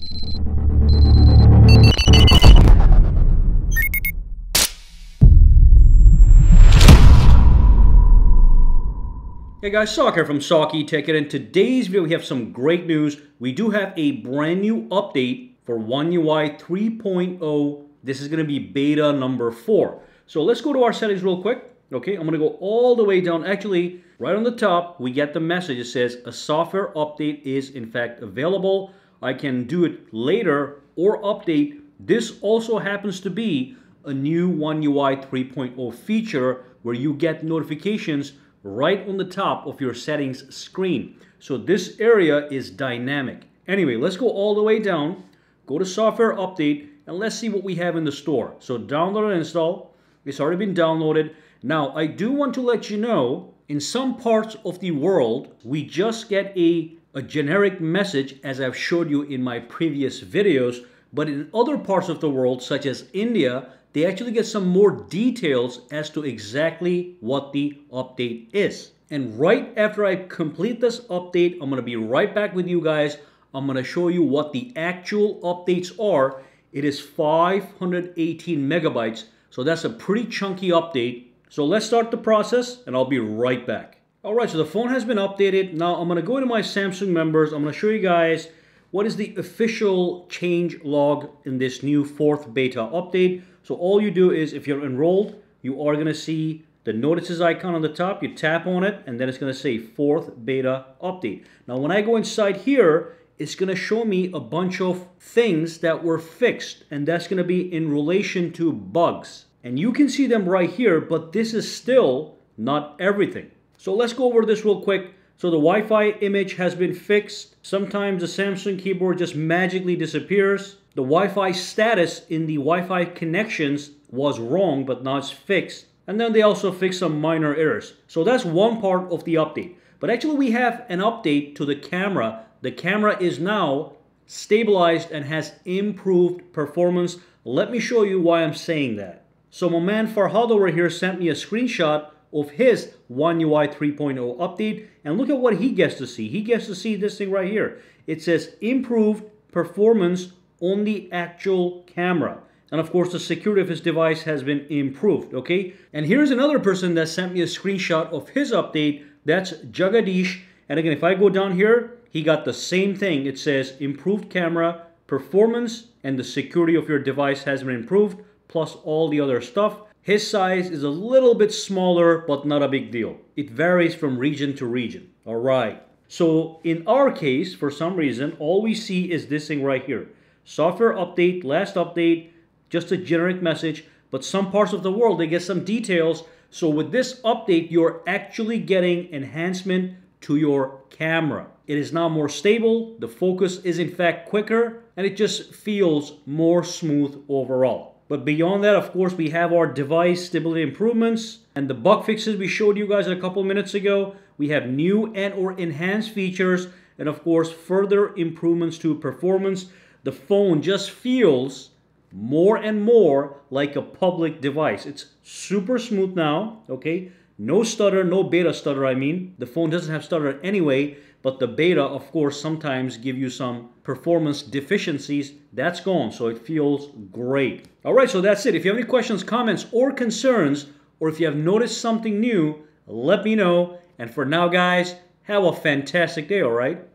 Hey guys, Saki from Socky and in today's video we have some great news. We do have a brand new update for One UI 3.0. This is going to be beta number 4. So let's go to our settings real quick. Okay, I'm going to go all the way down. Actually, right on the top, we get the message. It says a software update is in fact available. I can do it later or update. This also happens to be a new One UI 3.0 feature where you get notifications right on the top of your settings screen. So this area is dynamic. Anyway, let's go all the way down, go to software update, and let's see what we have in the store. So download and install. It's already been downloaded. Now, I do want to let you know, in some parts of the world, we just get a, a generic message as I've showed you in my previous videos, but in other parts of the world, such as India, they actually get some more details as to exactly what the update is. And right after I complete this update, I'm going to be right back with you guys. I'm going to show you what the actual updates are. It is 518 megabytes, so that's a pretty chunky update. So let's start the process and I'll be right back. Alright, so the phone has been updated. Now I'm going to go into my Samsung members. I'm going to show you guys what is the official change log in this new fourth beta update. So all you do is if you're enrolled, you are going to see the notices icon on the top. You tap on it and then it's going to say fourth beta update. Now when I go inside here, it's going to show me a bunch of things that were fixed and that's going to be in relation to bugs. And you can see them right here, but this is still not everything. So let's go over this real quick. So the Wi-Fi image has been fixed. Sometimes the Samsung keyboard just magically disappears the Wi-Fi status in the Wi-Fi connections was wrong, but now it's fixed. And then they also fixed some minor errors. So that's one part of the update. But actually we have an update to the camera. The camera is now stabilized and has improved performance. Let me show you why I'm saying that. So my man Farhad over here sent me a screenshot of his One UI 3.0 update. And look at what he gets to see. He gets to see this thing right here. It says improved performance on the actual camera. And of course, the security of his device has been improved, okay? And here's another person that sent me a screenshot of his update. That's Jagadish. And again, if I go down here, he got the same thing. It says improved camera, performance, and the security of your device has been improved, plus all the other stuff. His size is a little bit smaller, but not a big deal. It varies from region to region, all right? So in our case, for some reason, all we see is this thing right here software update, last update, just a generic message, but some parts of the world, they get some details. So with this update, you're actually getting enhancement to your camera. It is now more stable, the focus is in fact quicker, and it just feels more smooth overall. But beyond that, of course, we have our device stability improvements and the bug fixes we showed you guys a couple minutes ago. We have new and or enhanced features and of course, further improvements to performance the phone just feels more and more like a public device. It's super smooth now, okay? No stutter, no beta stutter, I mean. The phone doesn't have stutter anyway, but the beta, of course, sometimes give you some performance deficiencies. That's gone, so it feels great. All right, so that's it. If you have any questions, comments, or concerns, or if you have noticed something new, let me know. And for now, guys, have a fantastic day, all right?